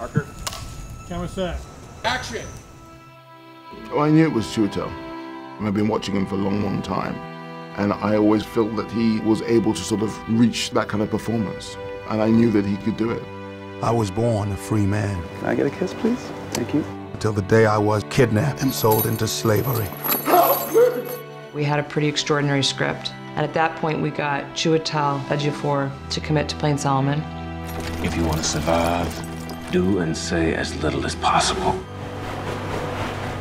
Marker. Camera set. Action! Well, I knew it was Chiwetel. I've been watching him for a long, long time. And I always felt that he was able to sort of reach that kind of performance. And I knew that he could do it. I was born a free man. Can I get a kiss, please? Thank you. Until the day I was kidnapped and sold into slavery. We had a pretty extraordinary script. And at that point, we got Chiwetel Ejiofor to commit to playing Solomon. If you want to survive, do and say as little as possible.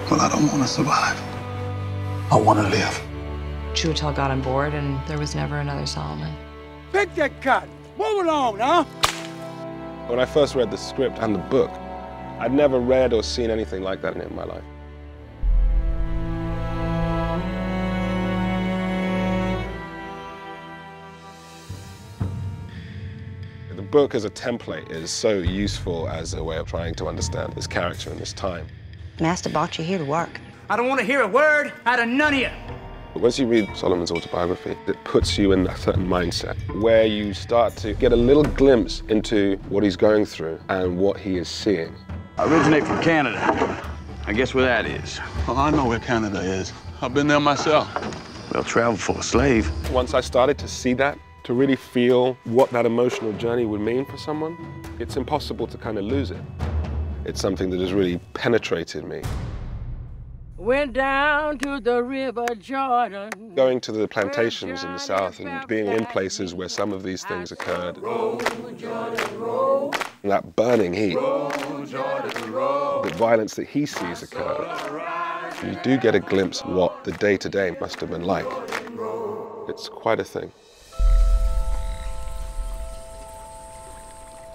Well, I don't want to survive. I want to live. Chiwetel got on board, and there was never another Solomon. Pick that cut. Move along, huh? When I first read the script and the book, I'd never read or seen anything like that in my life. Book as a template is so useful as a way of trying to understand this character and this time. Master brought you here to work. I don't want to hear a word out of none of you. But once you read Solomon's autobiography, it puts you in a certain mindset where you start to get a little glimpse into what he's going through and what he is seeing. I originate from Canada. I guess where that is. Well, I know where Canada is. I've been there myself. Well traveled for a slave. Once I started to see that, to really feel what that emotional journey would mean for someone, it's impossible to kind of lose it. It's something that has really penetrated me. Went down to the river Jordan. Going to the plantations in the south and being in places where some of these things occurred. That burning heat, the violence that he sees occur. You do get a glimpse of what the day to day must have been like. It's quite a thing.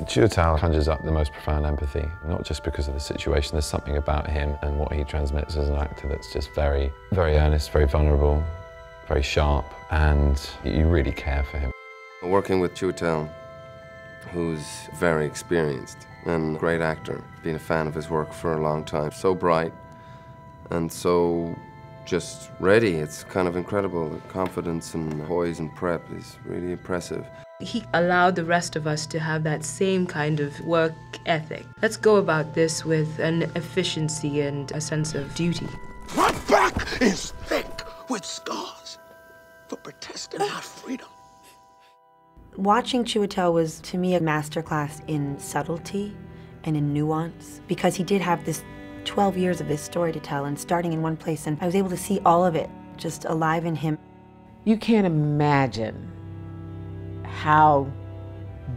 Chiwetel conjures up the most profound empathy, not just because of the situation, there's something about him and what he transmits as an actor that's just very, very earnest, very vulnerable, very sharp, and you really care for him. Working with Chiwetel, who's very experienced and great actor, been a fan of his work for a long time, so bright and so just ready. It's kind of incredible. The confidence and poise and prep is really impressive. He allowed the rest of us to have that same kind of work ethic. Let's go about this with an efficiency and a sense of duty. My back is thick with scars for protesting our freedom. Watching Chiwetel was, to me, a masterclass in subtlety and in nuance because he did have this 12 years of this story to tell and starting in one place, and I was able to see all of it just alive in him. You can't imagine how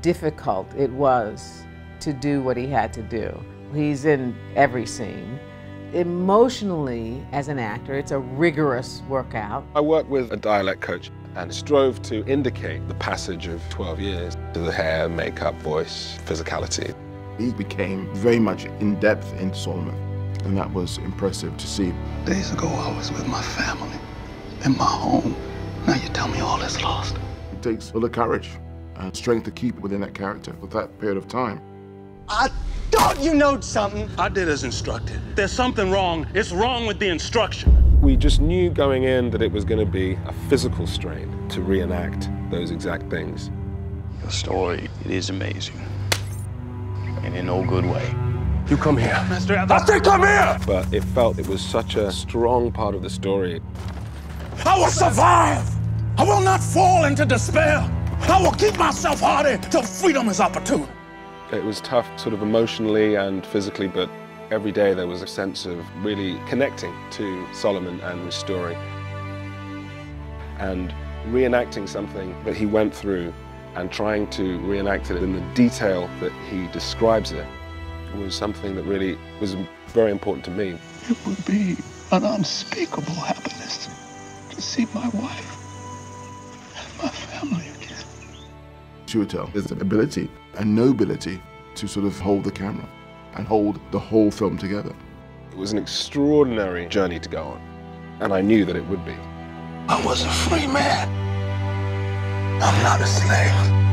difficult it was to do what he had to do. He's in every scene. Emotionally, as an actor, it's a rigorous workout. I worked with a dialect coach and strove to indicate the passage of 12 years to the hair, makeup, voice, physicality. He became very much in depth in Solomon, and that was impressive to see. Days ago, I was with my family, in my home. Now you tell me all is lost. It takes a lot of courage and strength to keep within that character for that period of time. I thought you knowed something. I did as instructed. There's something wrong. It's wrong with the instruction. We just knew going in that it was going to be a physical strain to reenact those exact things. Your story, it is amazing. And in no good way. You come here. Master I said come here! But it felt it was such a strong part of the story. I will survive! I will not fall into despair! I will keep myself hardy till freedom is opportune. It was tough, sort of emotionally and physically, but every day there was a sense of really connecting to Solomon and his story. And reenacting something that he went through and trying to reenact it in the detail that he describes it was something that really was very important to me. It would be an unspeakable happiness to see my wife and my family again. Chiwetel has the ability and nobility to sort of hold the camera and hold the whole film together. It was an extraordinary journey to go on, and I knew that it would be. I was a free man. I'm not a slave.